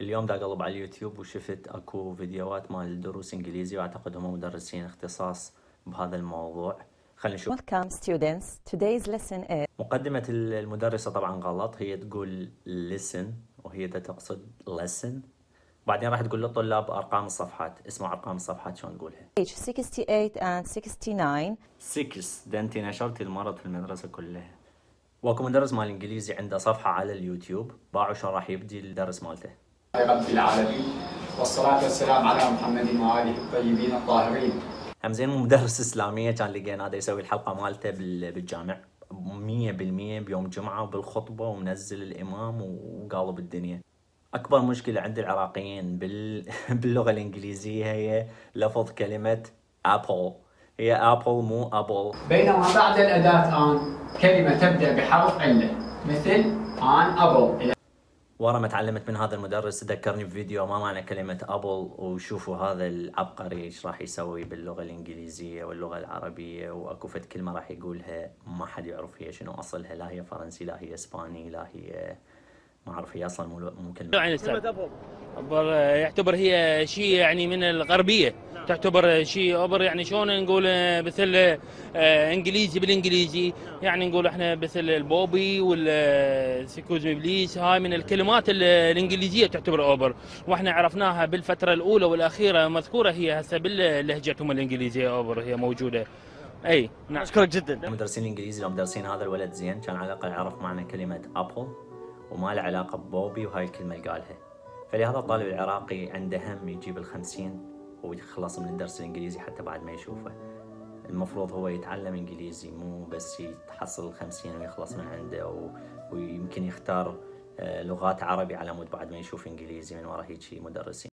اليوم دا اقلب على اليوتيوب وشفت اكو فيديوهات مال دروس انجليزي واعتقد هم مدرسين اختصاص بهذا الموضوع. خلينا نشوف. Welcome students. Today's lesson is مقدمة المدرسة طبعا غلط. هي تقول listen وهي دا تقصد lesson. بعدين راح تقول للطلاب أرقام الصفحات. اسمع أرقام الصفحات شلون نقولها page 68 and 69. 6 ده انت نشرتي المرض في المدرسة كلها واكو مدرس مال إنجليزي عنده صفحة على اليوتيوب. باعوا شلون راح يبدي الدرس مالته. رب العالمين. والصلاة والسلام على محمد وآله الطيبين الطاهرين. هم زين مدرس إسلامية كان لقينا هذا يسوي الحلقة مالته بال- بالجامع. 100% بيوم جمعة وبالخطبة ومنزل الإمام وقالب الدنيا أكبر مشكلة عند العراقيين بال... باللغة الإنجليزية هي لفظ كلمة ابل هي apple مو apple بينما بعد الأداة an كلمة تبدأ بحرف علة مثل an apple ورا ما تعلمت من هذا المدرس ذكرني بفيديو ما معنى كلمة apple. وشوفوا هذا العبقري إيش راح يسوي باللغة الإنجليزية واللغة العربية. وأكو فد كلمة راح يقولها ما حد يعرف هي شنو أصلها. لا هي فرنسي لا هي إسباني لا هي ما أعرف هي أصلا مو مو كلمة. يعني يعتبر هي شيء يعني من الغربية. تعتبر شيء اوبر يعني شلون نقول مثل آه، إنجليزي بالإنجليزي. يعني نقول إحنا مثل البوبي والسكوز ابليس هاي من الكلمات ال- الإنجليزية تعتبر اوبر وإحنا عرفناها بالفترة الأولى والأخيرة مذكورة. هي هسه بلهجتهم الإنجليزية اوبر هي موجودة. أي نعم. أشكرك جدا. المدرسين الإنجليزي لو مدرسين هذا الولد زين كان على الأقل يعرف معنى كلمة أبل وما له علاقة ببوبي وهاي الكلمة اللي قالها. فلهذا الطالب العراقي عنده هم يجيب الخمسين. ويخلص من الدرس الإنجليزي حتى بعد ما يشوفه. المفروض هو يتعلم إنجليزي مو بس يتحصل الخمسين ويخلص من عنده و... ويمكن يختار آه، لغات عربي على مود بعد ما يشوف إنجليزي من ورا هيك مدرسين.